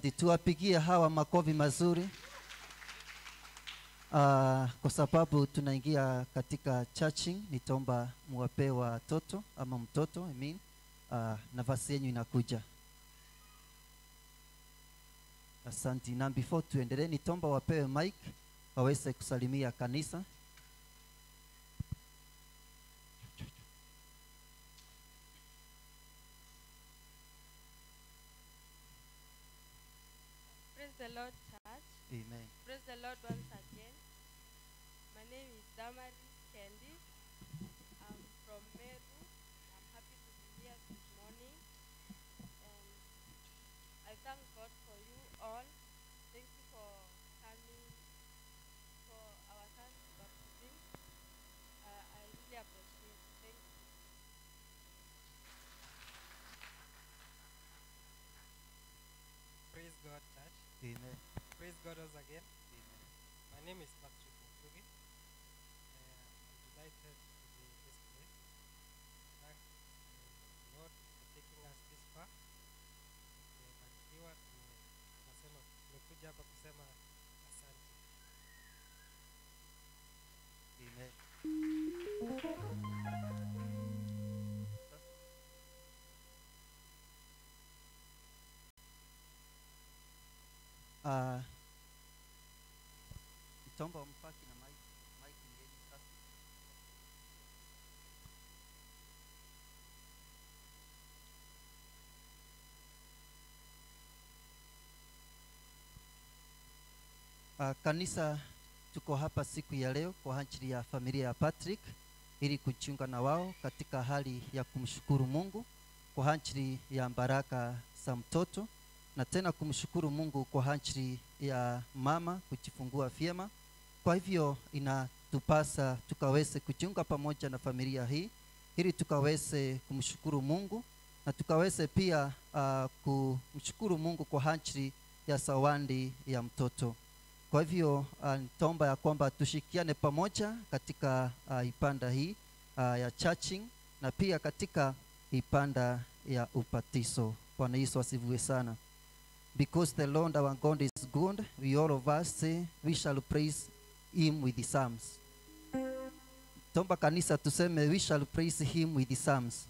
Asanti. Tuwapigie hawa makovi mazuri. Uh, kwa sababu tunaingia katika churching, nitaomba muwapee watoto ama mtoto I mean, uh, nafasi yenyu inakuja. Asante. na before tuendelee, nitaomba wapewe mic waweze kusalimia kanisa. Praise God once again. My name is Patrick Uh. Uh, kanisa tuko hapa siku ya leo kwa ajili ya familia ya Patrick ili kujiunga na wao katika hali ya kumshukuru Mungu kwa ajili ya baraka za mtoto na tena kumshukuru Mungu kwa ajili ya mama kujifungua vyema. Kwa hivyo inatupasa tukaweze kujiunga pamoja na familia hii ili tukaweze kumshukuru Mungu na tukaweze pia uh, kumshukuru Mungu kwa ajili ya zawadi ya mtoto. Kwa hivyo uh, nitaomba ya kwamba tushikiane pamoja katika uh, ipanda hii uh, ya churching na pia katika ipanda ya upatizo. Bwana Yesu asifiwe sana. Because the Lord our God is good, we all of us say we shall praise him with the psalms. Tomba kanisa tuseme we shall praise him with the psalms.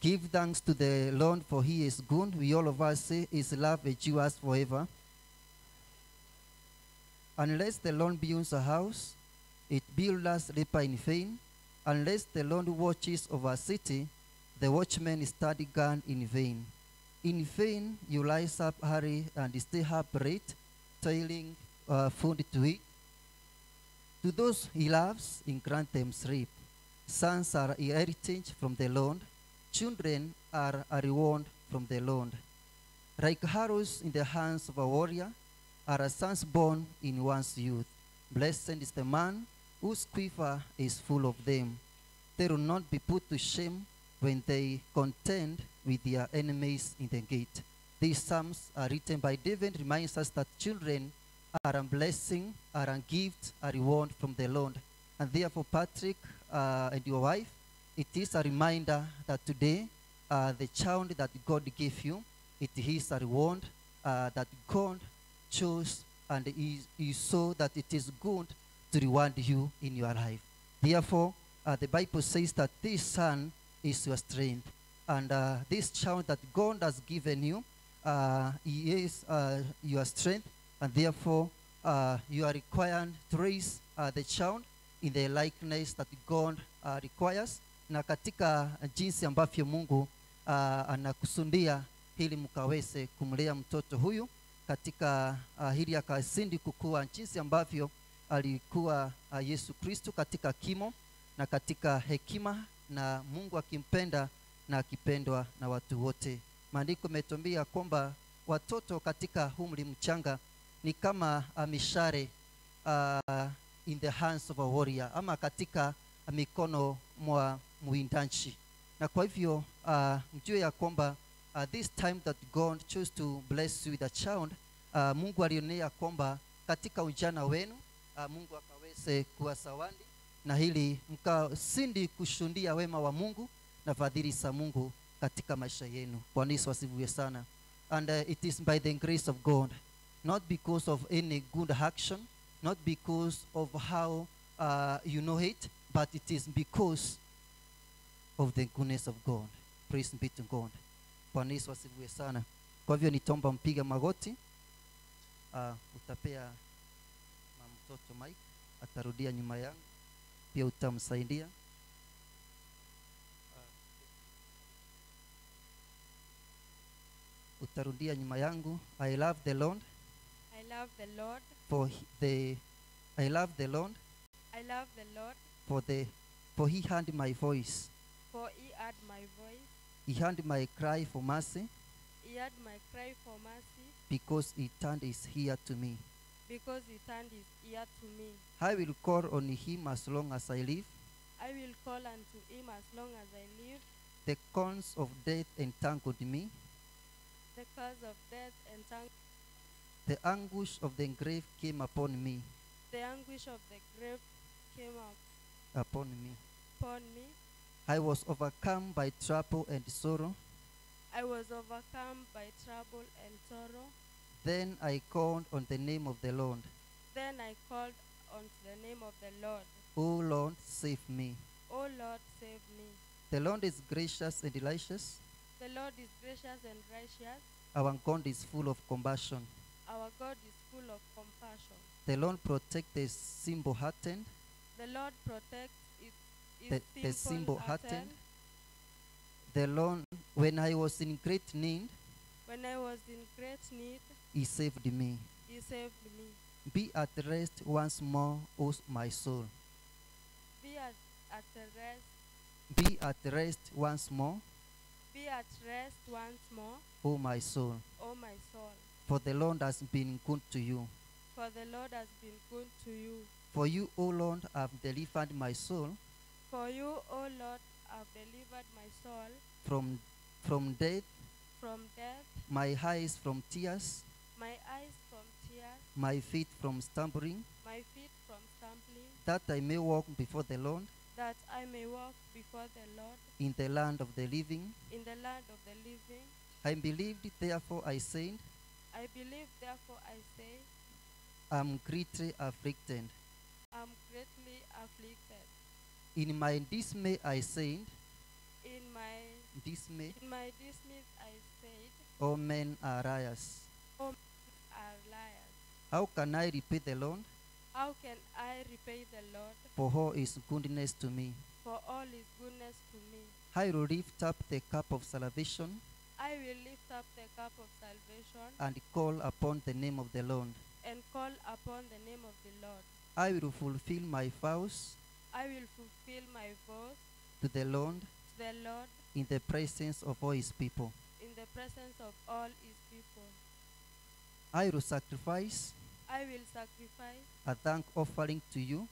Give thanks to the Lord for he is good. We all of us say his love endures forever. Unless the Lord builds a house, it builders labor in vain. Unless the Lord watches over a city, the watchman study guard in vain. In vain you rise up hurry and stay up late, toiling uh, food to eat. To those he loves, in grant them sleep. Sons are heritage from the Lord, children are a reward from the Lord. Like arrows in the hands of a warrior, are sons born in one's youth. Blessed is the man whose quiver is full of them. They will not be put to shame when they contend with their enemies in the gate. These psalms are written by David, reminds us that children are a blessing, are a gift, are a reward from the Lord. And therefore, Patrick uh, and your wife, it is a reminder that today, uh, the child that God gave you, it is a reward uh, that God chose and he, he saw that it is good to reward you in your life. Therefore, uh, the Bible says that this son is your strength. And uh, this child that God has given you, uh, is uh, your strength. And therefore, uh, you are required to raise uh, the child in the likeness that God requires. Na katika jinsi ambavyo Mungu anakusudia ili mkaweze kumlea mtoto huyu katika uh, hili akasindi kukua jinsi ambavyo alikuwa uh, Yesu Kristo katika kimo na katika hekima na Mungu akimpenda na akipendwa na watu wote. Maandiko imetuambia kwamba watoto katika umri mchanga ni kama mishare uh, in the hands of a warrior ama katika mikono mwa mwindaji, na kwa hivyo uh, mjue ya kwamba uh, this time that God chose to bless you with a child uh, Mungu alionea kwamba katika ujana wenu uh, Mungu akaweze kuwa sawandi na hili mkasindi kushundia wema wa Mungu na fadhili za Mungu katika maisha yenu. Bwana yesu asifiwe sana. And uh, it is by the grace of god not because of any good action not because of how uh, you know it but it is because of the goodness of god. Praise be to god. Bwana yesu asifiwe sana. Kwa hivyo nitomba mpiga magoti. Uh, utapea mamtoto mike atarudia nyuma yangu. Pia utamsaidia utarudia nyuma yangu. I love the lord. I love the Lord. for the i love the lord. I love the Lord, for the for he heard my voice. For he heard my voice. he heard my cry for mercy. He heard my cry for mercy. Because he turned his ear to me. Because he turned his ear to me. i will call on him as long as i live. I will call unto him as long as I live. the corns of death entangled me The curse of death and the anguish of the grave came upon me the anguish of the grave came up upon me upon me. i was overcome by trouble and sorrow I was overcome by trouble and sorrow. then i called on the name of the lord Then I called on the name of the Lord. o lord save me O Lord, save me. the lord is gracious and righteous The Lord is gracious and righteous. our god is full of compassion Our God is full of compassion. the lord protect the simple hearted The Lord protects its, The- the simple simple-hearted. the lord when i was in great need When I was in great need, he saved me He saved me. be at rest once more o my soul Be at, at rest. be at rest once more Be at rest once more, o my soul. O my soul. for the lord has been good to you. For the Lord has been good to you. for you o lord have delivered my soul. For you, O Lord, have delivered my soul. From from death. From death, my eyes from tears. My eyes from tears, my feet from stumbling. My feet from stumbling, that i may walk before the lord that I may walk before the Lord in the land of the living in the land of the living. i believed therefore i said I believe, therefore, I say, i'm greatly afflicted I'm greatly afflicted. in my dismay i said In my dismay in my dismay I said, all men are liars are liars. how can i repay the lord How can I repay the Lord for all his goodness to me for all His goodness to me? i will lift up the cup of salvation I will lift up the cup of salvation and call upon the name of the lord and call upon the name of the Lord. i will fulfill my vows I will fulfill my vows to the lord to the Lord in the presence of all his people in the presence of all His people. i will sacrifice I will sacrifice. A thank offering to you.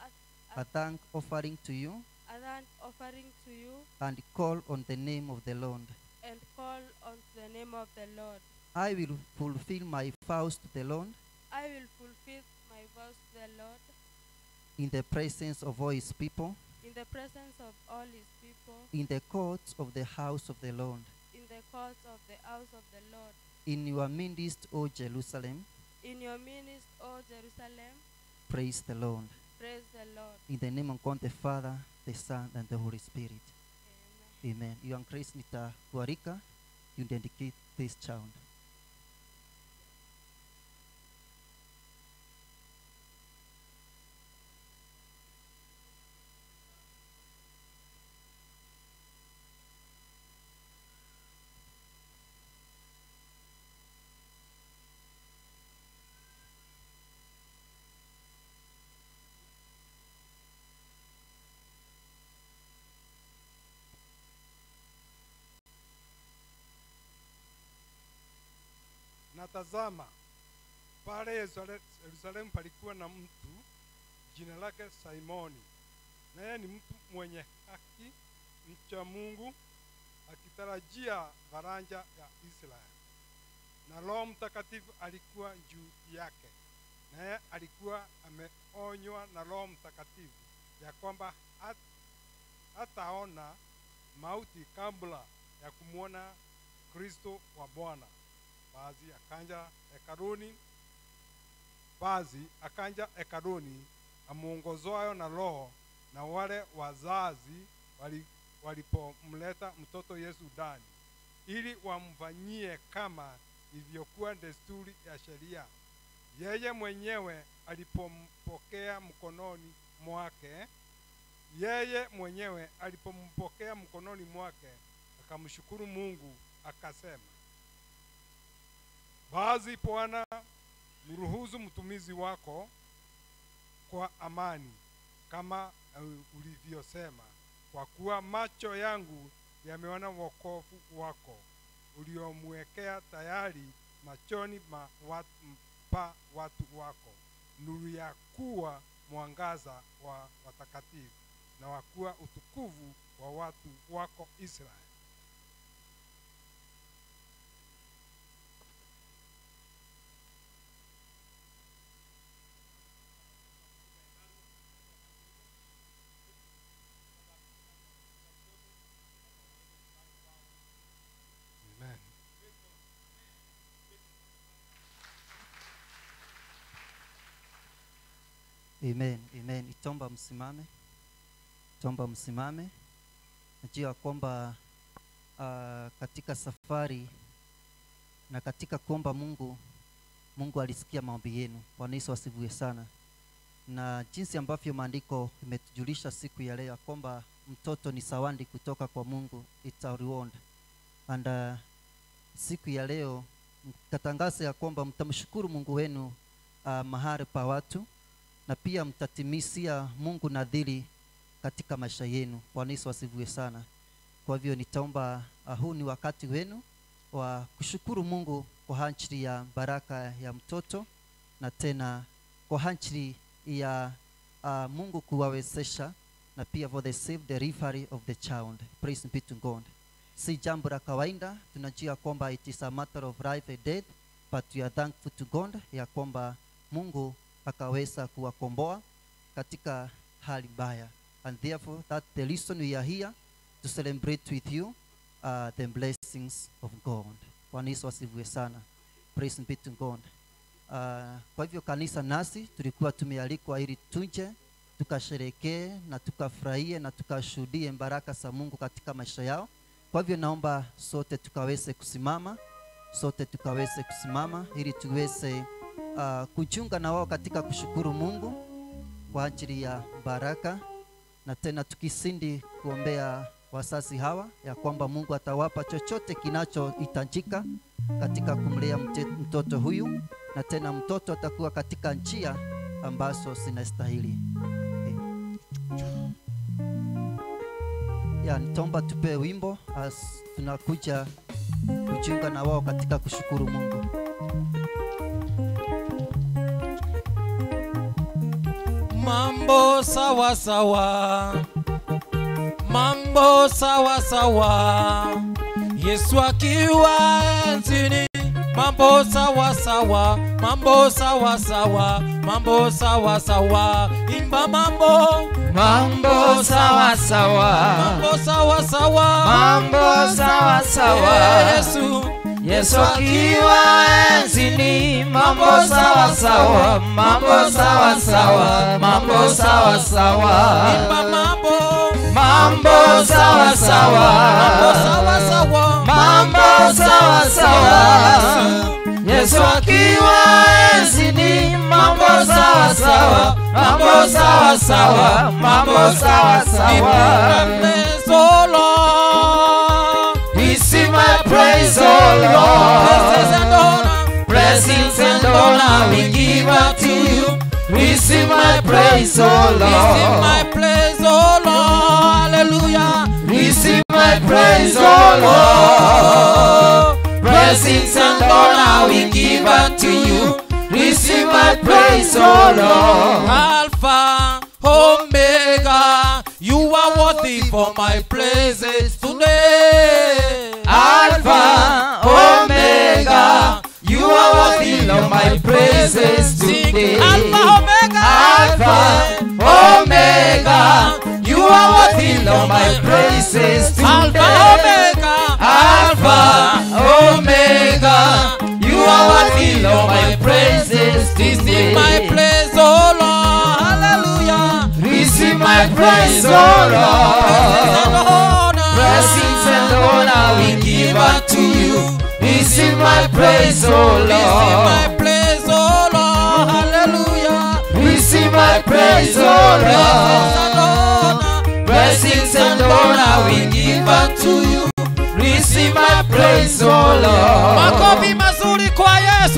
A, a thank offering to you. a thank offering to you. And call on the name of the lord. And call on the name of the Lord. i will fulfill my vows to the lord. I will fulfill my vows to the Lord. In the presence of all his people. In the presence of all His people, in the courts of the house of the lord. In the courts of the house of the Lord. in your midst o jerusalem In your midst, O Jerusalem, praise the lord. praise the Lord. in the name of god the father the son and the holy spirit. Amen. amen. You young grace nitakuarika you dedicate this child na tazama pale Yerusalemu palikuwa na mtu jina lake Simoni, naye ni mtu mwenye haki, mcha Mungu, akitarajia baranja ya Israeli, na Roho Mtakatifu alikuwa juu yake, naye alikuwa ameonywa na Roho Mtakatifu ya kwamba hataona mauti kabla ya kumwona kristo wa bwana baadhi akanja hekaluni bazi akanja hekaluni amuongozwayo na roho na wale wazazi wali- walipomleta mtoto yesu ndani ili wamfanyie kama ilivyokuwa desturi ya sheria. Yeye mwenyewe alipompokea mkononi mwake yeye mwenyewe alipompokea mkononi mwake akamshukuru mungu akasema basi bwana mruhusu mtumizi wako kwa amani kama uh, ulivyosema kwa kuwa macho yangu yameona wokovu wako uliomwekea tayari machoni ma watu, pa watu wako nuru ya kuwa mwangaza wa watakatifu na wakuwa utukufu wa watu wako israeli Amen. Amen, amen. Itomba msimame, tomba msimame. Najua kwamba uh, katika safari na katika kuomba Mungu, Mungu alisikia maombi yenu. Bwana Yesu asifiwe sana. Na jinsi ambavyo maandiko imetujulisha siku ya leo ya kwamba mtoto ni sawandi kutoka kwa Mungu, it's a reward. And uh, siku ya leo mtatangaza ya kwamba mtamshukuru Mungu wenu uh, mahali pa watu na pia mtatimisia Mungu nadhiri katika maisha yenu. Bwana Yesu asifiwe sana. Kwa hivyo nitaomba uh, huu ni wakati wenu wa kushukuru Mungu kwa ajili ya baraka ya mtoto na tena kwa ajili ya uh, Mungu kuwawezesha na pia for the safe delivery of the child. Praise be to God. Si jambo la kawaida, tunajua kwamba it is a matter of life and death, but we are thankful to God ya kwamba Mungu akaweza kuwakomboa katika hali mbaya and therefore that the reason we are here to celebrate with you uh, the blessings of God. Bwana Yesu asifiwe sana. Praise be to God. Uh, kwa hivyo kanisa nasi tulikuwa tumealikwa ili tuje tukasherekee na tukafurahie na tukashuhudie baraka za Mungu katika maisha yao. Kwa hivyo naomba sote tukaweze kusimama, sote tukaweze kusimama ili tuweze uh, kujiunga na wao katika kushukuru Mungu kwa ajili ya baraka na tena tukisindi kuombea wazazi hawa ya kwamba Mungu atawapa chochote kinachohitajika katika kumlea mtoto huyu, na tena mtoto atakuwa katika njia ambazo zinastahili. Ya, nitaomba tupe wimbo as tunakuja kujiunga na wao katika kushukuru Mungu. Mambo sawa sawa. Mambo sawa sawa. Yesu akiwa enzini mambo sawa sawa. Mambo sawa sawa. Mambo sawa sawa. Imba mambo Mambo sawa sawa, mambo sawa sawa. Mambo sawa sawa. yesu Yesu akiwa enzini, mambo sawa sawa, mambo sawa sawa, mambo sawa sawa. imba mambo. Mambo sawa mambo sawa, sawa. Sawa mambo sawa sawa. Yesu akiwa enzini, mambo sawa sawa, mambo sawa sawa, mambo sawa sawa. Oh Lord. Receive my praise, O Blessings Lord. Blessings and honor we give unto you. My praise, O Receive my praise, oh Lord. Hallelujah. My praise, O Lord. Blessings and honor we give unto you. Receive my praise, O Lord. Alpha, Omega. You are worthy for my praises today. Alpha, Omega. You are worthy of my praises today. Alpha, Omega. Alpha, Omega, you are worthy of my praises Alpha, Receive my praise, oh Lord. Hallelujah. Receive my praise, oh, oh Lord. Blessings and honor we give unto you. Receive my praise, oh Receive Lord. my praise, oh Lord. Hallelujah. Receive my praise, oh Lord. Blessings and honor we give unto you. Receive my praise, oh Lord.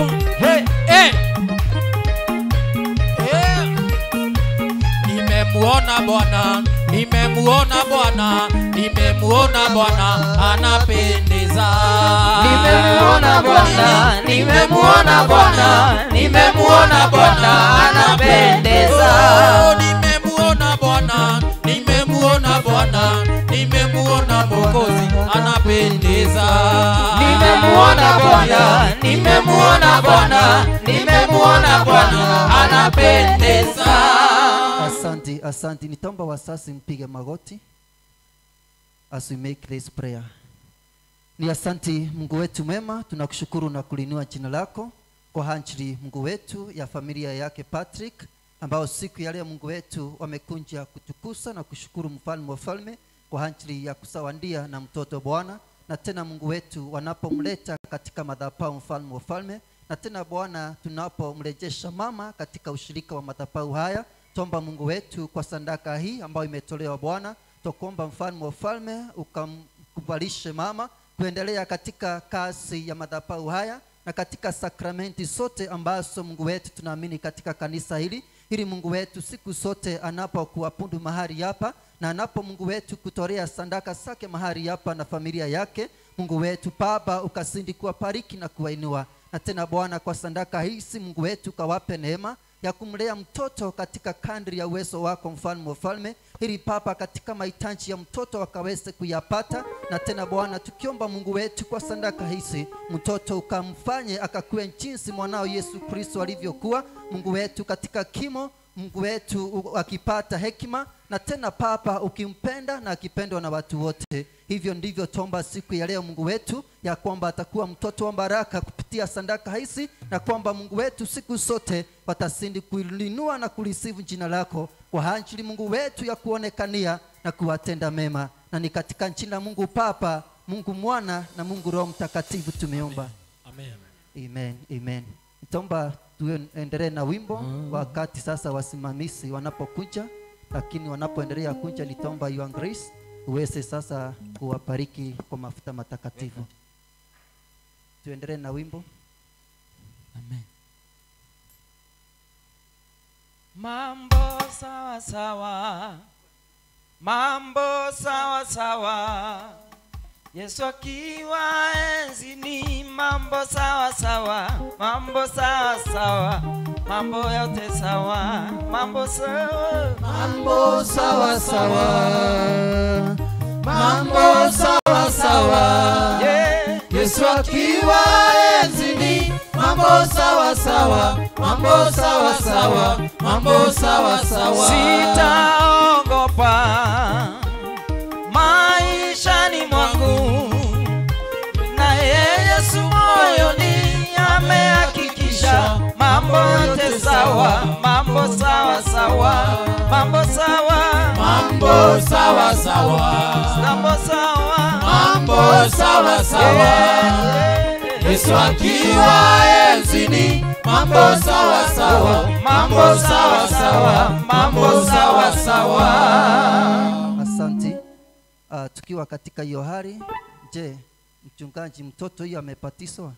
Makofi Hey, Hey. Nimemuona Bwana, nimemuona Bwana, nimemuona Bwana. Anapendeza. Nimemuona Bwana, nimemuona Bwana, nimemuona Bwana. Anapendeza. Oh, Bwana, nimemuona Bwana, nimemuona Mwokozi anapendeza. Nimemuona Bwana, nimemuona Bwana, nimemuona Bwana anapendeza. Asante, asante. Nitaomba wasasi mpige magoti as we make this prayer. Ni asante Mungu wetu mwema, tunakushukuru na kulinua jina lako kwa hanjili Mungu wetu ya familia yake Patrick ambao siku ya leo Mungu wetu wamekunja kutukusa na kushukuru mfalme wa falme kwa ajili ya kusawandia na mtoto Bwana, na tena Mungu wetu wanapomleta katika madhabahu mfalme wa falme, na tena Bwana tunapomrejesha mama katika ushirika wa madhabahu haya, tuomba Mungu wetu kwa sandaka hii ambayo imetolewa Bwana, tukuomba mfalme wa falme ukamkubalishe mama kuendelea katika kazi ya madhabahu haya na katika sakramenti sote ambazo Mungu wetu tunaamini katika kanisa hili, ili Mungu wetu siku zote anapokuapundu mahali hapa na anapo Mungu wetu kutorea sandaka sake mahali hapa na familia yake, Mungu wetu Baba ukasindi kuwabariki na kuwainua, na tena Bwana kwa sandaka hizi Mungu wetu kawape neema ya kumlea mtoto katika kandri ya uwezo wako mfalme wa falme, ili Baba katika mahitaji ya mtoto akaweze kuyapata. Na tena Bwana, tukiomba Mungu wetu kwa sadaka hizi, mtoto ukamfanye akakuwe jinsi mwanao Yesu Kristo alivyokuwa, Mungu wetu katika kimo Mungu wetu akipata hekima na tena Papa ukimpenda na akipendwa na watu wote. Hivyo ndivyo tomba siku ya leo Mungu wetu, ya kwamba atakuwa mtoto wa baraka kupitia sandaka haisi na kwamba Mungu wetu siku zote watasindi kulinua na kulisifu jina lako kwa ajili Mungu wetu ya kuonekania na kuwatenda mema, na ni katika jina la Mungu Papa, Mungu Mwana na Mungu Roho Mtakatifu tumeomba. Amen. Amen, amen. Nitaomba tuendelee na wimbo wakati sasa wasimamizi wanapokuja, lakini wanapoendelea kuja, nitaomba Your Grace uweze sasa kuwabariki kwa mafuta matakatifu. Tuendelee na wimbo. Amen. Mambo sawa sawa, mambo sawa sawa. Yesu akiwa enzini, mambo sawa sawa, mambo sawa sawa, mambo yote sawa, mambo sawa. Mambo sawa sawa, mambo sawa sawa. Yeah. Yesu akiwa enzini, mambo sawa sawa, mambo sawa sawa, mambo sawa sawa. Sitaogopa mambo yote sawa, mambo sawa sawa, mambo sawa, Mambo sawa sawa. mambo sawa, Mambo sawa sawa. Yesu akiwa enzini, mambo sawa sawa, mambo sawa sawa, mambo sawa sawa. Asante. Uh, tukiwa katika hiyo hali, je, mchungaji, mtoto huyo amepatiswa?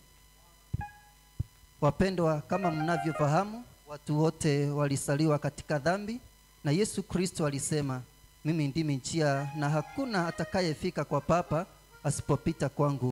Wapendwa, kama mnavyofahamu, watu wote walisaliwa katika dhambi, na Yesu Kristo alisema, mimi ndimi njia na hakuna atakayefika kwa Baba asipopita kwangu.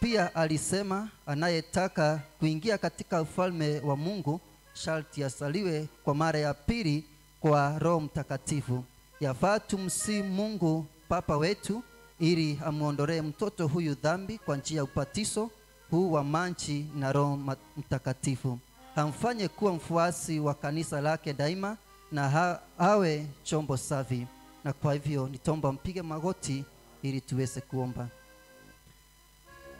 Pia alisema, anayetaka kuingia katika ufalme wa Mungu sharti asaliwe kwa mara ya pili kwa Roho Mtakatifu. Yafaa tumsi Mungu Papa wetu ili amwondolee mtoto huyu dhambi kwa njia ya upatiso huu wa Manchi na Roho Mtakatifu, hamfanye kuwa mfuasi wa kanisa lake daima na ha, awe chombo safi. Na kwa hivyo nitomba mpige magoti ili tuweze kuomba.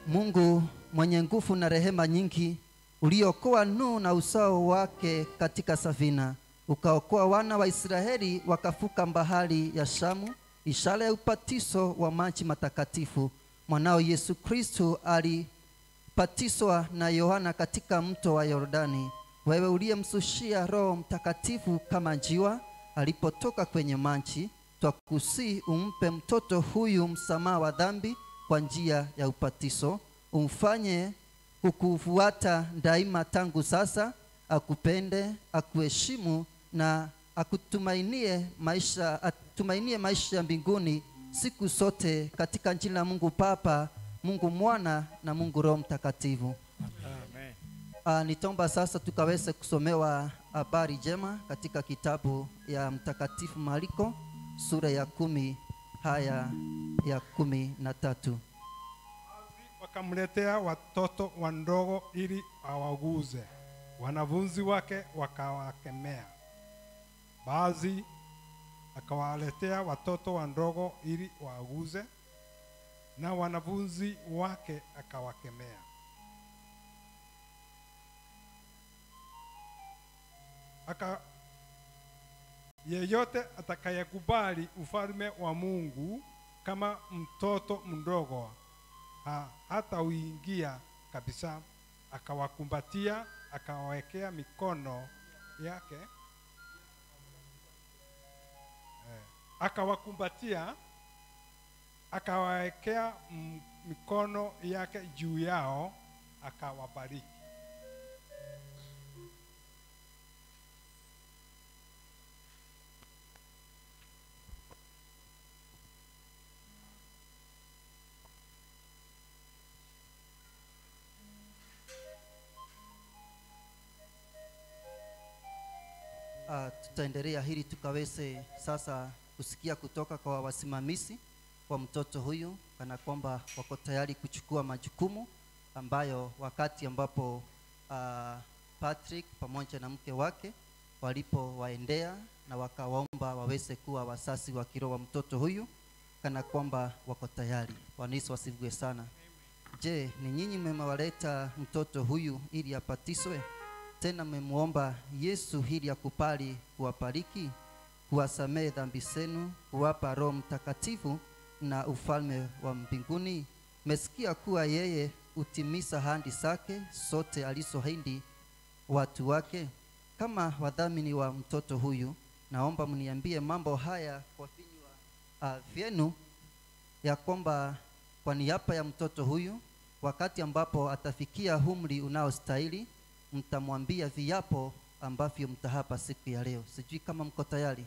Mungu mwenye nguvu na rehema nyingi, uliokoa Nuhu na usao wake katika safina, ukaokoa wana wa Israeli wakafuka bahari ya Shamu, ishara ya upatizo wa maji matakatifu. Mwanao Yesu Kristo alibatizwa na Yohana katika mto wa Yordani. Wewe uliyemsushia Roho Mtakatifu kama njiwa alipotoka kwenye maji, twakusii umpe mtoto huyu msamaha wa dhambi kwa njia ya upatizo, umfanye kukufuata daima tangu sasa, akupende, akuheshimu na akutumainie maisha, atumainie maisha ya mbinguni siku zote katika jina la Mungu Baba, Mungu Mwana na Mungu Roho Mtakatifu. Amen. Uh, nitomba sasa tukaweze kusomewa habari jema katika kitabu ya Mtakatifu Mariko sura ya kumi haya ya kumi na tatu. Wakamletea watoto wandogo ili awaguze. Wanafunzi wake wakawakemea. Baadhi akawaletea watoto wandogo ili waguze, na wanafunzi wake akawakemea. Aka yeyote atakayekubali ufalme wa Mungu kama mtoto mdogo ha, hata uingia kabisa. Akawakumbatia, akawawekea mikono yake eh, akawakumbatia, akawawekea mikono yake juu yao, akawabariki. Uh, tutaendelea hili tukaweze sasa kusikia kutoka kwa wasimamizi wa mtoto huyu, kana kwamba wako tayari kuchukua majukumu ambayo wakati ambapo uh, Patrick pamoja na mke wake walipowaendea na wakawaomba waweze kuwa wasasi wa kiroho wa mtoto huyu, kana kwamba wako tayari. Bwana Yesu asifiwe sana. Je, ni nyinyi mmewaleta mtoto huyu ili apatiswe? Tena mmemwomba Yesu ili akubali kuwabariki, kuwasamehe dhambi zenu, kuwapa Roho Mtakatifu na ufalme wa mbinguni. Mesikia kuwa yeye hutimiza handi zake sote alizoahidi watu wake. Kama wadhamini wa mtoto huyu, naomba mniambie mambo haya kwa vinywa uh, vyenu ya kwamba kwa niapa ya mtoto huyu, wakati ambapo atafikia umri unaostahili, mtamwambia viapo ambavyo mtahapa siku ya leo. Sijui kama mko tayari,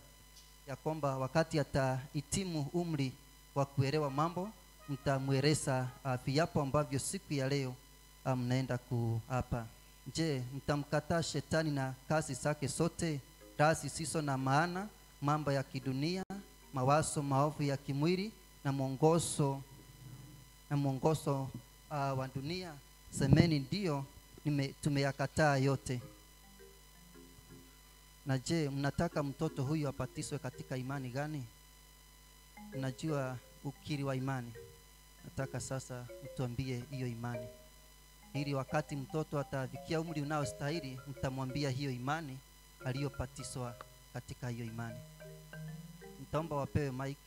ya kwamba wakati atahitimu umri wa kuelewa mambo, mtamweleza uh, viapo ambavyo siku ya leo uh, mnaenda kuapa. Je, mtamkataa shetani na kazi zake sote, raha zisizo na maana, mambo ya kidunia, mawazo maovu ya kimwili na mwongozo na mwongozo uh, wa dunia? Semeni ndio, tumeyakataa yote. Na je, mnataka mtoto huyu apatiswe katika imani gani? Mnajua ukiri wa imani. Nataka sasa mtuambie hiyo imani, ili wakati mtoto atafikia umri unaostahili, mtamwambia hiyo imani aliyopatiswa katika hiyo imani. mtaomba wapewe mic,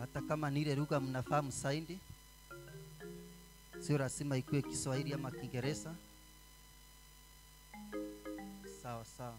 hata kama ni ile lugha mnafahamu saindi, sio lazima ikuwe Kiswahili ama Kiingereza. Sawa sawa.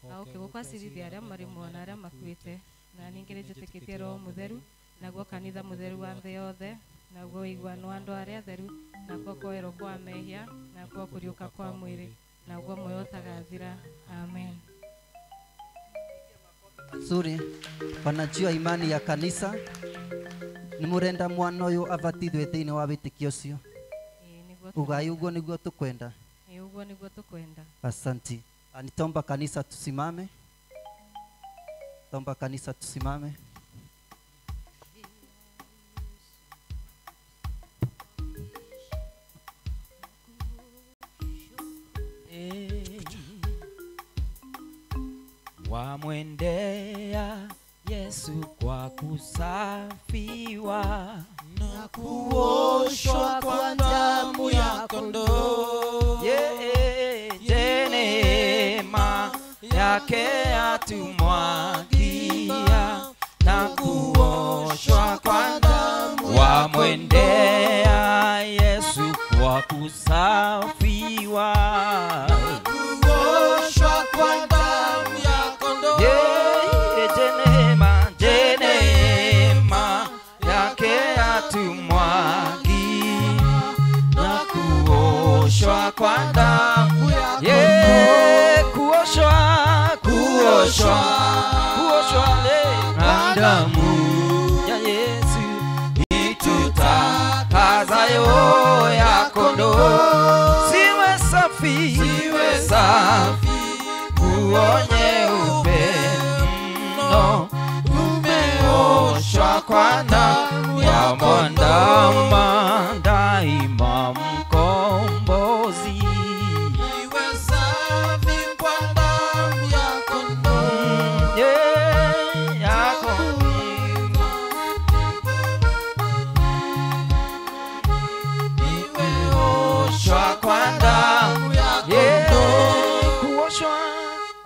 kũu aũke gũkwacirithia arĩa marĩ muoyo na arĩa makuĩte. Na ningĩ nĩ njĩtĩkĩtie roho mũtheru naguo kanitha mũtheru wa thĩ yothe naguo ũiguano wa andũ arĩa theru nakuo kwoerwo kwa mehia nakuo kũriũka kwa mwiri naguo muoyo ũtagathira. Amen. Nzuri, wanajua imani ya kanisa. Nĩ mũrenda mwana ũyũ abatithwe thĩinĩ wa. Ĩĩ, nĩguo ugai uguo niguo tukwenda ĩ ũguo nĩguo tũkwenda. Asanti nitaomba kanisa tusimame. Taomba kanisa tusimame. Wamwendea Yesu kwa kusafiwa na kuoshwa kwa damu ya kondoo. Ye- yake atumwagia na kuoshwa kwa damu wamwendea Yesu kwa kusafiwa. Kuoshwa kwa damu kuoshwa. Kuoshwa le. Na damu ya Yesu itutakazayo ya kondoo. Siwe safi. Siwe safi. Uonye upe mno umeoshwa kwa damu ya mwandama daima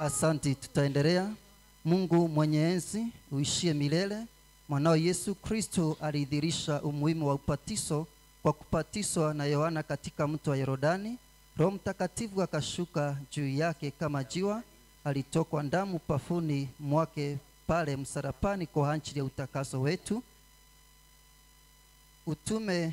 Asanti, tutaendelea. Mungu mwenye enzi uishie milele, mwanao Yesu Kristo alidhirisha umuhimu wa upatiso kwa kupatiswa na Yohana katika mto wa Yordani. Roho Mtakatifu akashuka juu yake kama jiwa, alitokwa damu pafuni mwake pale msarapani kwa ajili ya utakaso wetu. Utume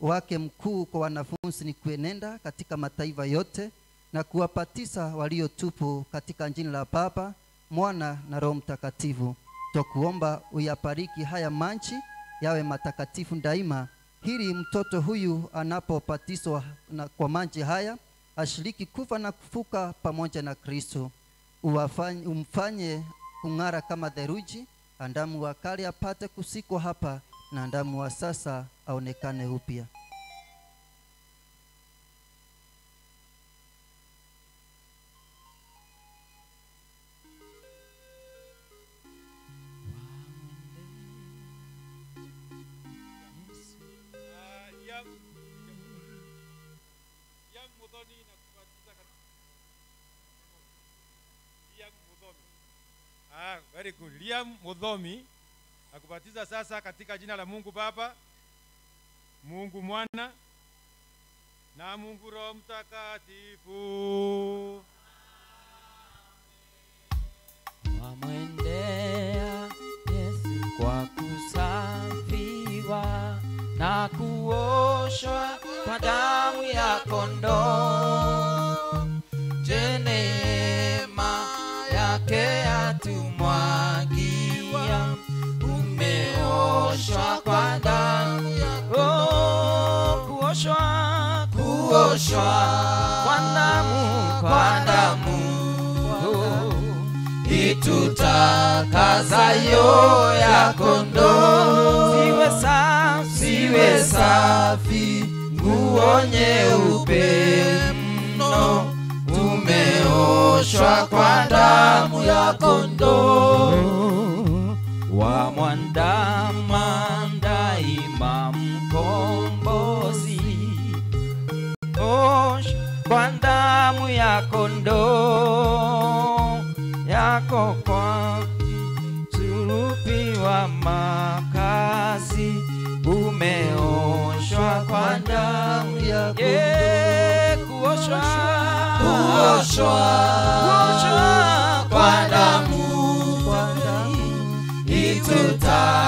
wake mkuu kwa wanafunzi ni kuenenda katika mataifa yote na kuwapatisa walio tupu katika jina la Baba, Mwana na Roho Mtakatifu. Twakuomba uyabariki haya manchi yawe matakatifu daima, hili mtoto huyu anapopatiswa na kwa manchi haya ashiriki kufa na kufuka pamoja na Kristo. Umfanye kung'ara kama theruji, andamu wa kale apate kusikwa hapa na andamu wa sasa aonekane upya. Ah, very good. Liam Mudhomi akubatiza sasa katika jina la Mungu Baba, Mungu Mwana na Mungu Roho Mtakatifu. wamwendea Yesu kwa kusafiwa na kuoshwa kwa damu ya kondoo. Yake atumwagia, umeoshwa kwa damu yako. Kuoshwa, kuoshwa. Kwa damu, kwa damu. Itutakazayo ya kondoo. Siwe safi, siwe safi, nguo nyeupe tumeoshwa kwa damu ya kondoo. Wa mwandama daima mkombozi. Osha kwa damu ya kondoo. Yako kwa msulubi wa makazi. Umeoshwa kwa damu ya yeah, kuoshwa kuoshwa kwa damu.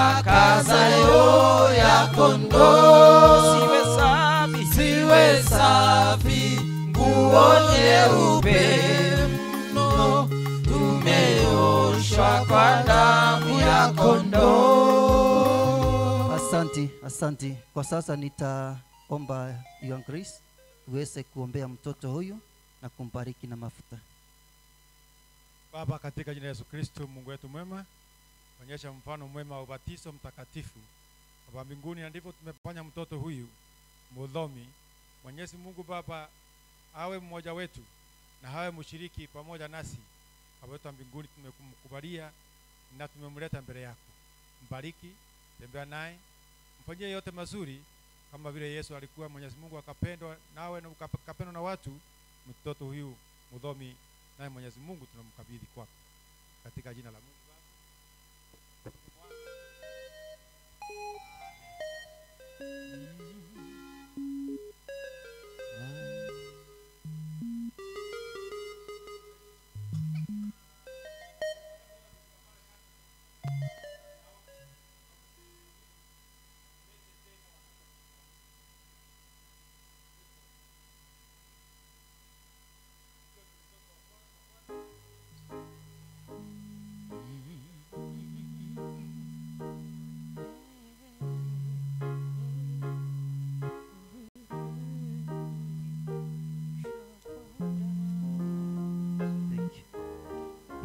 Itutakazayo ya kondoo. Siwe safi. Siwe safi. Nguo nyeupe mno tumeoshwa kwa damu ya kondoo. Asanti, asanti. Kwa sasa nitaomba Young Grace uweze kuombea mtoto huyu na kumbariki na mafuta. Baba, katika jina la Yesu Kristo, Mungu wetu mwema, onyesha mfano mwema wa ubatizo mtakatifu Baba mbinguni, na ndivyo tumefanya mtoto huyu mudhomi. Mwenyezi Mungu Baba awe mmoja wetu na awe mshiriki pamoja nasi. Baba wetu mbinguni, tumemkubalia na tumemleta mbele yako. Mbariki, tembea naye, mfanyie yote mazuri kama vile Yesu alikuwa Mwenyezi Mungu akapendwa nawe na ukapendwa na watu. Mtoto huyu mudhomi naye Mwenyezi Mungu tunamkabidhi kwako katika jina la Mungu Baba.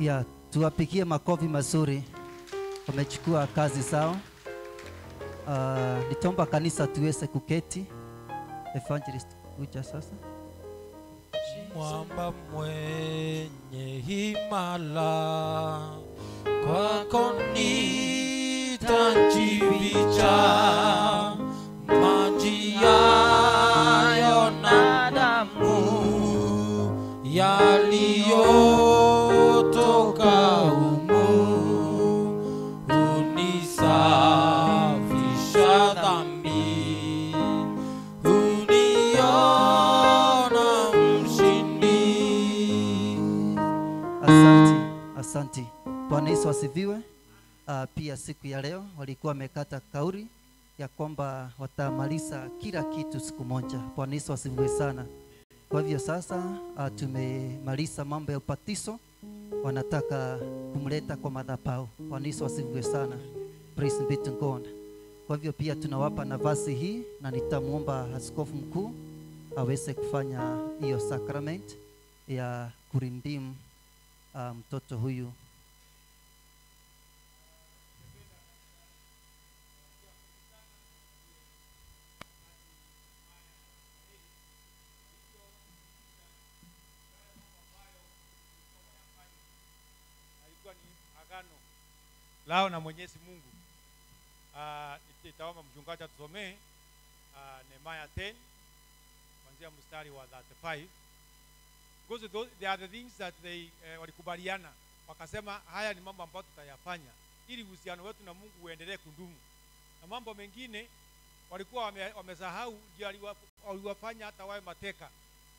Ya, tuwapigie makofi mazuri, wamechukua kazi zao. Uh, nitomba kanisa tuweze kuketi. Evangelist, kuja sasa. mwamba mwenye himala kwako nitajificha maji yayo na damu yaliyotoka Yesu asifiwe. Uh, pia siku ya leo walikuwa wamekata kauri ya kwamba watamaliza kila kitu siku moja. Bwana Yesu asifiwe sana. Kwa hivyo sasa uh, tumemaliza mambo ya upatizo, wanataka kumleta kwa madhabahu. Bwana Yesu asifiwe sana. Praise be to God. Kwa hivyo pia tunawapa nafasi hii na nitamwomba askofu mkuu aweze kufanya hiyo sacrament ya kurindimu uh, mtoto huyu alikuwa ni agano lao na Mwenyezi Mungu. Uh, itaomba mchungaji atusomee uh, Nehemia 10 kuanzia mstari wa 35 because those, they things that they uh, walikubaliana. Wakasema haya ni mambo ambayo tutayafanya ili uhusiano wetu na Mungu uendelee kundumu, na mambo mengine walikuwa wame, wamesahau ndio aliwa- waliwafanya hata wawe mateka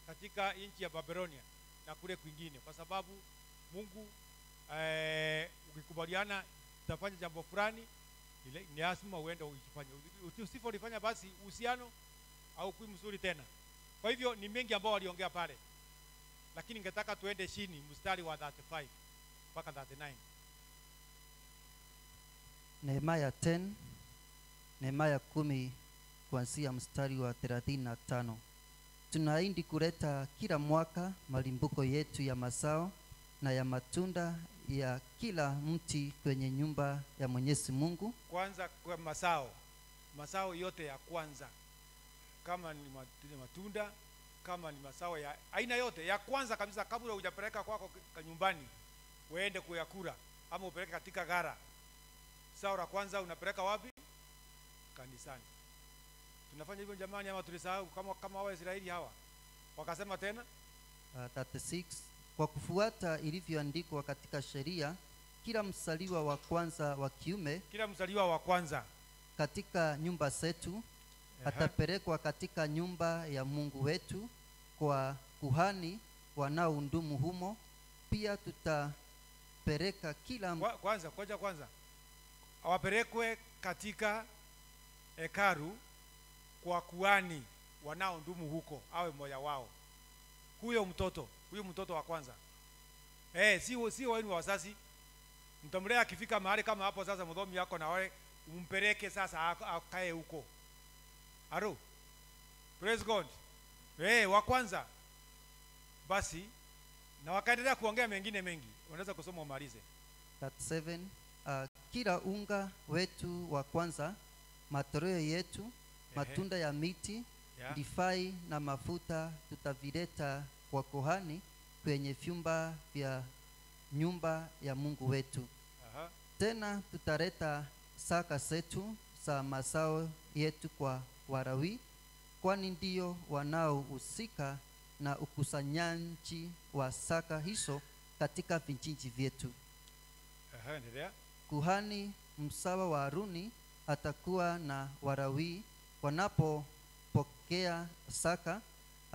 katika nchi ya Babilonia na kule kwingine, kwa sababu Mungu eh, ukikubaliana utafanya jambo fulani, ni lazima uende ukifanya. Uti- Usipolifanya basi uhusiano au kui mzuri tena. Kwa hivyo ni mengi ambao waliongea pale, lakini ningetaka tuende chini mstari wa 35 mpaka 39. Nehemia 10 Nehemia kumi kuanzia mstari wa 35. Tunaahidi kuleta kila mwaka malimbuko yetu ya mazao na ya matunda ya kila mti kwenye nyumba ya Mwenyezi Mungu. Kwanza kwa masao, masao yote ya kwanza, kama ni matunda, kama ni masao ya aina yote. Ya kwanza kabisa, kabla hujapeleka kwako kwa nyumbani, uende kuyakura ama upeleke katika gara. Sao la kwanza unapeleka wapi? Kanisani. Tunafanya hivyo jamani, ama tulisahau? Kama kama Waisraeli hawa. Wakasema tena? Uh, 36 kwa kufuata ilivyoandikwa katika sheria kila msaliwa wa kwanza wa kiume kila mzaliwa wa kwanza katika nyumba zetu atapelekwa katika nyumba ya Mungu wetu kwa kuhani wanaoundumu humo. Pia tutapeleka kila Kwa- kwanza koja kwanza. Awapelekwe katika hekalu kwa kuhani wanaoundumu huko awe mmoja wao. Huyo mtoto huyo mtoto wa kwanza. Eh si si wenu wa wazazi. Mtamlea akifika mahali kama hapo sasa mdhomi yako na wale umpeleke sasa akae huko. Aro praise god. Eh, wa kwanza. Basi na wakaendelea kuongea mengine mengi. Unaweza kusoma umalize 37 uh, kila unga wetu wa kwanza matoleo yetu matunda ya miti Yeah. difai na mafuta tutavileta kwa kohani kwenye vyumba vya nyumba ya mungu wetu. Aha. tena tutaleta saka zetu za mazao yetu kwa warawi kwani ndio wanaohusika na ukusanyaji wa saka hizo katika vijiji vyetu. Aha, endelea. Kuhani msawa wa Haruni atakuwa na Warawi wanapopokea saka,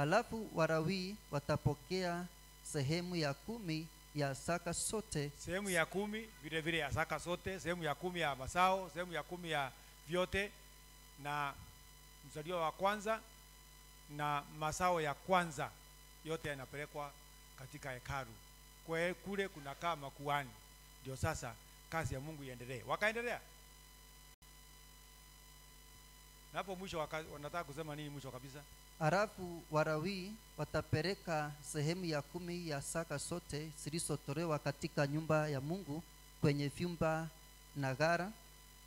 halafu Warawi watapokea sehemu ya kumi ya saka sote. Sehemu ya kumi vile vile ya saka sote, sehemu ya kumi ya masao sehemu ya kumi ya vyote na mzaliwa wa kwanza na masao ya kwanza yote yanapelekwa katika hekalu. Kwe- kule kunakaa makuani ndio sasa kazi ya mungu iendelee. Wakaendelea. Napo mwisho wanataka kusema nini mwisho kabisa halafu Warawi watapeleka sehemu ya kumi ya saka zote zilizotolewa katika nyumba ya Mungu kwenye vyumba na gara.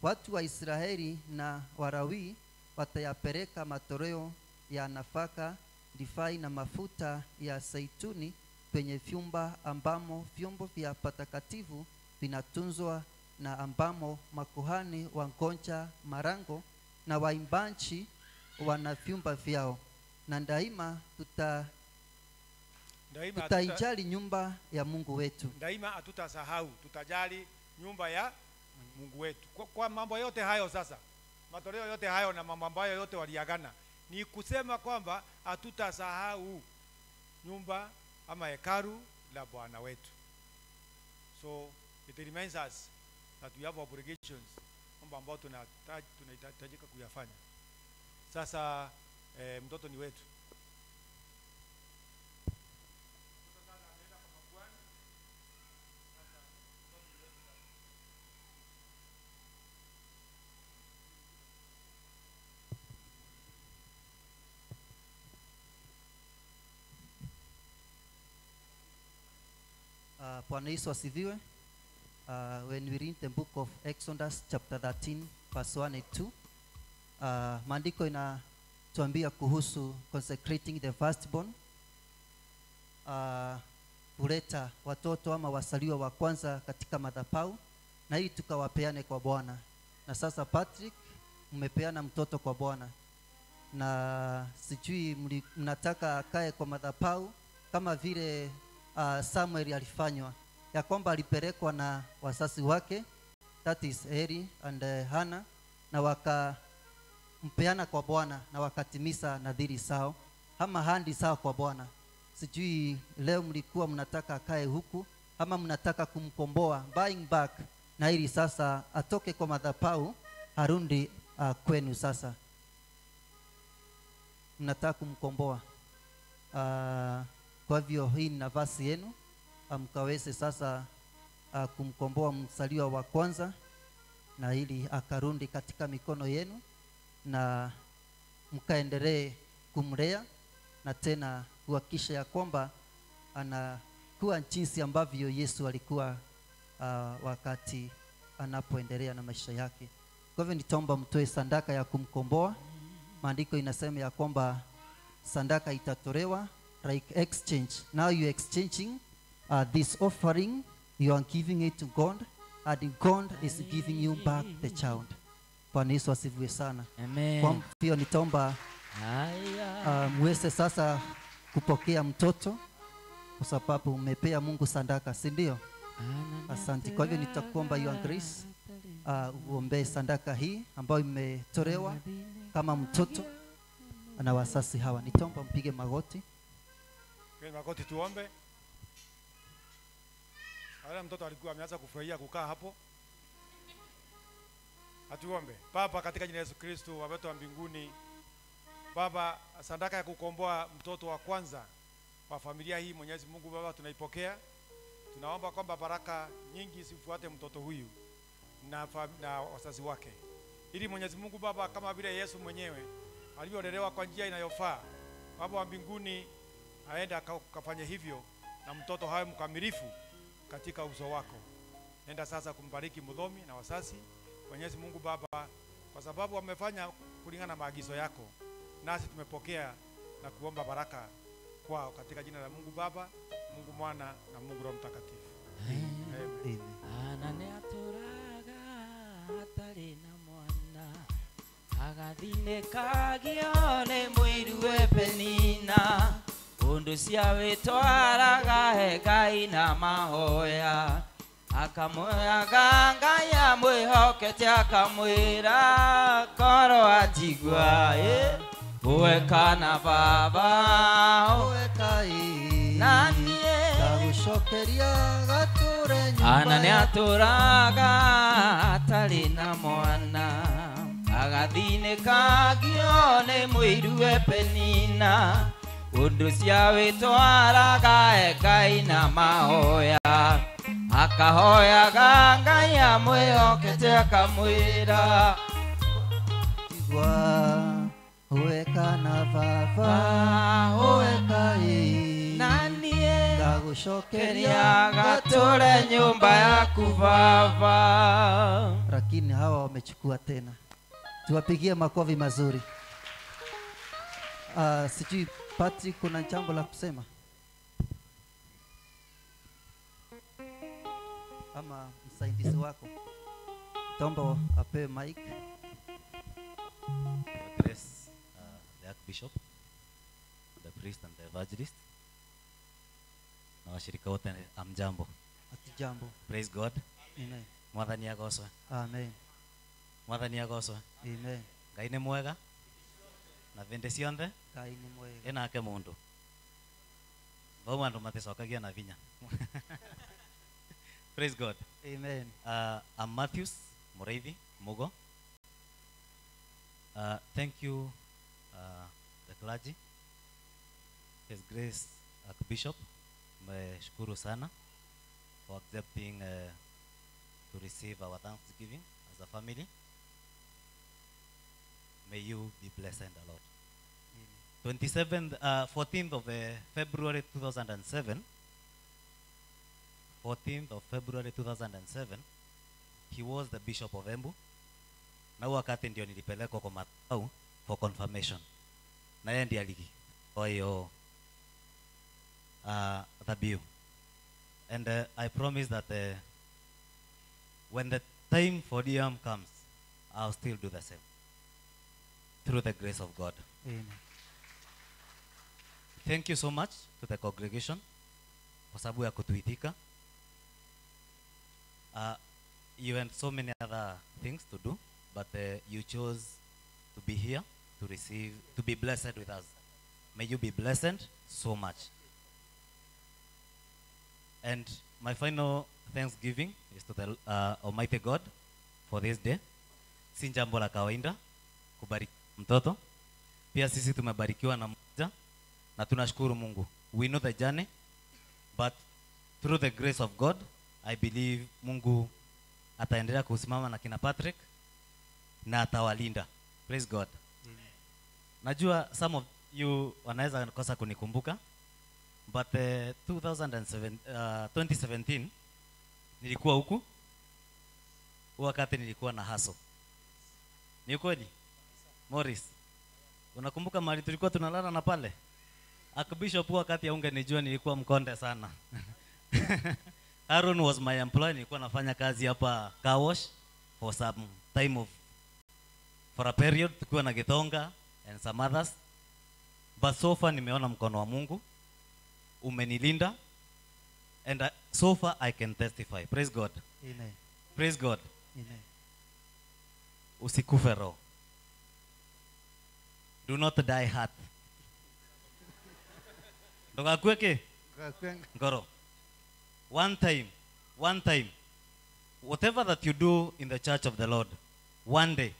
Watu wa Israeli na Warawi watayapeleka matoleo ya nafaka, divai na mafuta ya zeituni kwenye vyumba ambamo vyombo vya patakatifu vinatunzwa na ambamo makuhani wangonja marango na waimbaji wana vyumba vyao na daima tuta daima tutaijali nyumba ya Mungu wetu. daima hatutasahau tutajali nyumba ya mungu wetu. Kwa, kwa mambo yote hayo sasa matoleo yote hayo na mambo ambayo yote waliagana ni kusema kwamba hatutasahau nyumba ama hekaru la bwana wetu. So it reminds us that we have obligations mambo ambayo tunahitaji- tunahitajika kuyafanya. Sasa eh, mtoto ni wetu Uh, Bwana Yesu asifiwe. Uh, when we read the book of Exodus chapter 13 verse 1 and 2, uh, maandiko inatuambia kuhusu consecrating the firstborn, uh, kuleta watoto ama wasaliwa wa kwanza katika madhapau na hii tukawapeane kwa Bwana. Na sasa Patrick, mmepeana mtoto kwa Bwana na sijui mnataka akae kwa madhapau kama vile uh, Samuel alifanywa ya kwamba alipelekwa na wasasi wake that is Eli and uh, Hana na wakampeana kwa Bwana na wakatimisa nadhiri sao ama handi sao kwa Bwana. Sijui leo mlikuwa mnataka akae huku ama mnataka kumkomboa. Buying back, na ili sasa atoke kwa madhapau arundi uh, kwenu sasa. Mnataka kumkomboa. Uh, kwa hivyo hii ni nafasi yenu. Mkaweze um, sasa uh, kumkomboa msaliwa wa kwanza na ili akarundi katika mikono yenu na mkaendelee kumlea na tena kuhakikisha ya kwamba anakuwa jinsi ambavyo Yesu alikuwa uh, wakati anapoendelea na maisha yake. Kwa hivyo nitaomba mtoe sandaka ya kumkomboa. Maandiko inasema ya kwamba sandaka itatolewa like exchange. Now you exchanging uh, this offering, you are giving it to God and God is giving you back the child. Bwana Yesu asifiwe sana. Kwa Amen. hivyo nitaomba Haya. uh, sasa kupokea mtoto kwa sababu umepea Mungu sadaka, si ndio? Asante. Kwa hivyo nitakuomba Your Grace uh, uombee sadaka hii ambayo imetolewa kama mtoto na wasasi hawa. Nitaomba mpige magoti. Magoti tuombe. Wale mtoto alikuwa ameanza kufurahia kukaa hapo. Atuombe. Baba, katika jina la Yesu Kristo, Baba wa mbinguni, Baba, sadaka ya kukomboa mtoto wa kwanza wa familia hii, Mwenyezi Mungu Baba, tunaipokea. Tunaomba kwamba baraka nyingi zifuate mtoto huyu na, na wazazi wake, ili Mwenyezi Mungu Baba, kama vile Yesu mwenyewe alivyolelewa kwa njia inayofaa baba wa mbinguni aenda akafanya hivyo na mtoto hawe mkamilifu katika uso wako nenda sasa kumbariki mdhomi na wasasi mwenyezi mungu baba kwa sababu wamefanya kulingana na maagizo yako nasi tumepokea na kuomba baraka kwao katika jina la mungu baba mungu mwana na mungu roho mtakatifu Amen. Amen. ana nĩ na mwana agathine kagione mwirue penina undu cia wĩtwaraga he ngai na mahoya akamwoyaga ngai amwĩhokete akamwĩra koro atigua ĩ ũwe na baba. Owe Kai, na niĩ ndagũcokeria gatũre nyũmba ana nĩ atũraga atarĩ na mwana. Agathinĩkagio nĩ mũiru we penina. Ũndũ cia wĩtwaraga e ngai na mahoya akahoyaga ngai amwĩhokete akamwĩra Tigwa, owe kana baba Ba, owe owe Kai, na niĩ ndagũcokeria keria gatũre nyũmba yaku baba lakini hawa wamechukua tena. Tuwapigie makofi mazuri. Uh, sijui Patrick kuna jambo la kusema ama msaidizi wako. Tombo apewe mic. Grace, uh, the Archbishop, the priest and the evangelist. Na washirika wote amjambo. atijambo Praise God. amen. Mwathani agocwe. amen. Mwathani agocwe. amen. Ngai nĩ mwega. Na vĩndĩ ciothe ngai nĩ mwega. Ĩnake mũndũ vau andũ maticokagia na vinya praise god. Amen. Uh, I'm Matthews Mureithi Mogo. uh, thank you uh, the clergy. His Grace Archbishop meshukuru sana for accepting uh, to receive our thanksgiving as a family. May you be blessed a lot 27th, uh, 14th of uh, February 2007, 14th of February 2007, he was the Bishop of Embu. Na huo wakati ndio nilipelekwa kwa madhabahu for confirmation, na yeye ndiye alitoa hiyo uh, dhabihu. And uh, I promise that uh, when the time for DM comes, I'll still do the same through the grace of God. amen Thank you so much to the congregation kwa sababu ya kutuitika. Uh, you had so many other things to do, but uh, you chose to be here to receive, to be blessed with us. May you be blessed so much. And my final thanksgiving is to the uh, Almighty God for this day. Si jambo la kawaida kubariki mtoto. Pia sisi tumebarikiwa na mmoja na tunashukuru Mungu. We know the journey, but through the grace of God, I believe Mungu ataendelea kusimama na kina Patrick na atawalinda. Praise God. Najua some of you wanaweza kosa kunikumbuka but uh, 2007, uh, 2017 nilikuwa huku wakati nilikuwa na haso. Ni kweli? Morris, unakumbuka mahali tulikuwa tunalala na pale? Akbishop wakati aunge nijua nilikuwa mkonde sana. Aaron was my employee, nilikuwa nafanya kazi hapa car wash for some time of for a period tukiwa na Githonga and some others. But so far nimeona mkono wa Mungu umenilinda and I, so far I can testify. Praise God. Amen. Praise God. Amen. Usikufe roho. Do not die hard. Ndokakweke ngoro. One time, one time, whatever that you do in the church of the Lord, one day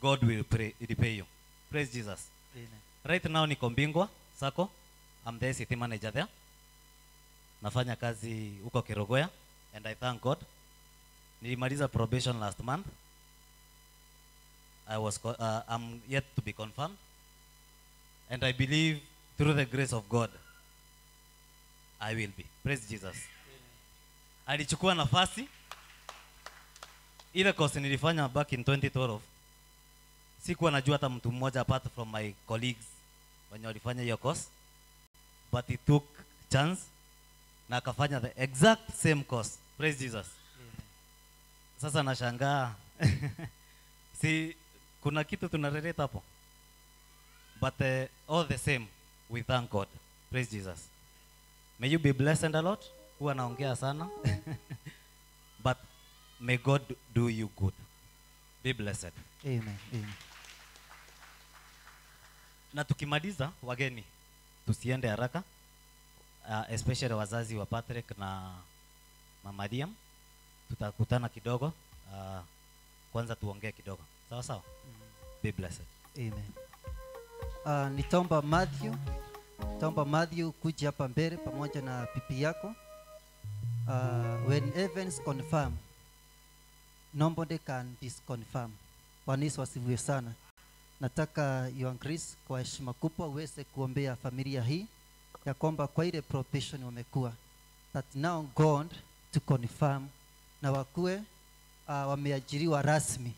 God will pray, repay you. Praise Jesus. Amen. Right now niko Mbingwa Sako. I'm the city manager there. Nafanya kazi huko Kirogoya and I thank God. Nilimaliza probation last month. I was uh, I'm yet to be confirmed. And I believe through the grace of god i will be praise jesus alichukua nafasi. Ile course nilifanya back in 2012 sikuwa najua hata mtu mmoja apart from my colleagues wenye walifanya hiyo course. But he took chance na akafanya the exact same course. Praise jesus. Sasa nashangaa. Si kuna kitu tunarelate hapo. But uh, all the same we thank god. Praise jesus. May you be blessed a lot huwa naongea sana but may god do you good be blessed Amen. Amen. na tukimaliza wageni tusiende haraka uh, especially wazazi wa patrick na mama Liam tutakutana kidogo uh, kwanza tuongee kidogo sawa sawa be blessed Amen. Uh, nitaomba Matthew, nitaomba Matthew kuja hapa mbele pamoja na pipi yako. Uh, when heavens confirm, nobody can disconfirm. Bwana Yesu asifiwe sana. Nataka Young Chris kwa heshima kubwa uweze kuombea familia hii ya kwamba kwa ile profession wamekuwa that now God to confirm na wakuwe uh, wameajiriwa rasmi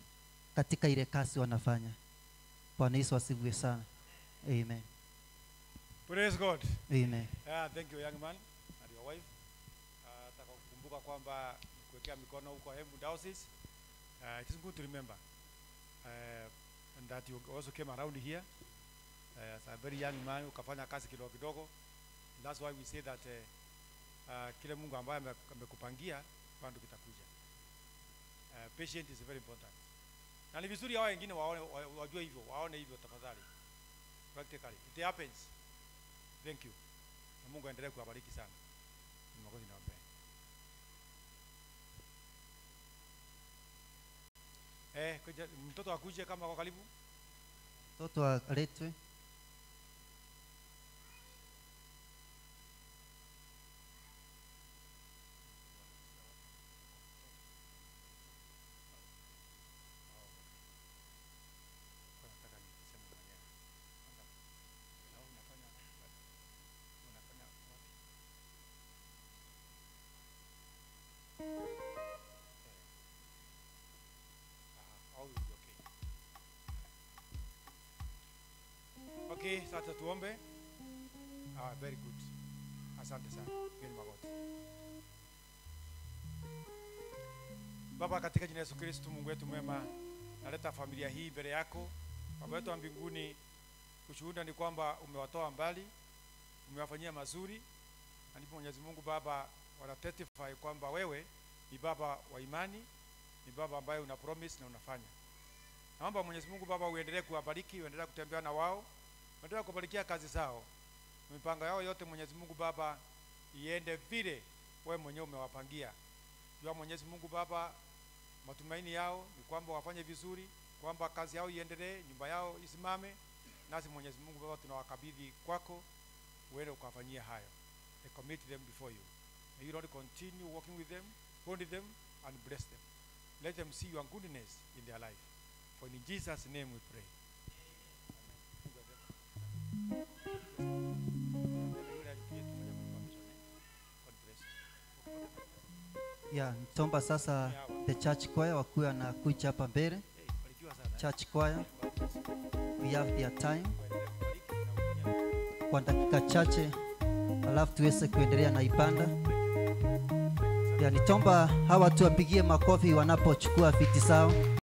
katika ile kazi wanafanya. Bwana Yesu asifiwe sana. Amen. Praise God. Amen. Yeah, thank you young man and your wife. Nataka kwamba kuwekea mikono huko Embu Diocese. Uh, it is good to remember uh, and that you also came around here uh, as a very young man ukafanya kazi kidogo kidogo. That's why we say that uh, uh, kile Mungu ambaye ame- amekupangia bado kitakuja. Uh, patient is very important. Na ni vizuri hao wengine waone wajue hivyo, waone hivyo tafadhali. Practically. It happens. Thank you. Na Mungu aendelee kuwabariki sana. Makofi nawaombea. Eh, mtoto akuje kama kwa karibu. Mtoto aletwe. Sasa tuombe. Ah, very good. Asante sana. Magoti. Baba, katika jina Yesu kristu Mungu wetu mwema, naleta familia hii mbele yako. Baba wetu wa mbinguni, kushuhuda ni kwamba umewatoa mbali, umewafanyia mazuri, na ndipo Mwenyezi Mungu Baba wana testify kwamba wewe ni baba wa imani, ni baba ambaye una promise na unafanya. Naomba Mwenyezi Mungu Baba uendelee kuwabariki, uendelee kutembea na wao, uendelee kubarikia kazi zao, mipango yao yote Mwenyezi Mungu Baba iende vile wewe mwenyewe umewapangia. Jua Mwenyezi Mungu Baba, matumaini yao ni kwamba wafanye vizuri, kwamba kazi yao iendelee, nyumba yao isimame. Nasi Mwenyezi Mungu Baba tunawakabidhi kwako, uende ukawafanyia hayo. I commit them before you. May you Lord continue working with them, hold them and bless them. Let them see your goodness in their life. For in Jesus' name we pray. Yeah, nitomba sasa the church choir na wanakuja hapa mbele. Church choir, we have their time kwa dakika chache, alafu tuweze kuendelea na ibada. Yeah, nitomba hawa tuwapigie wapigie makofi wanapochukua viti zao.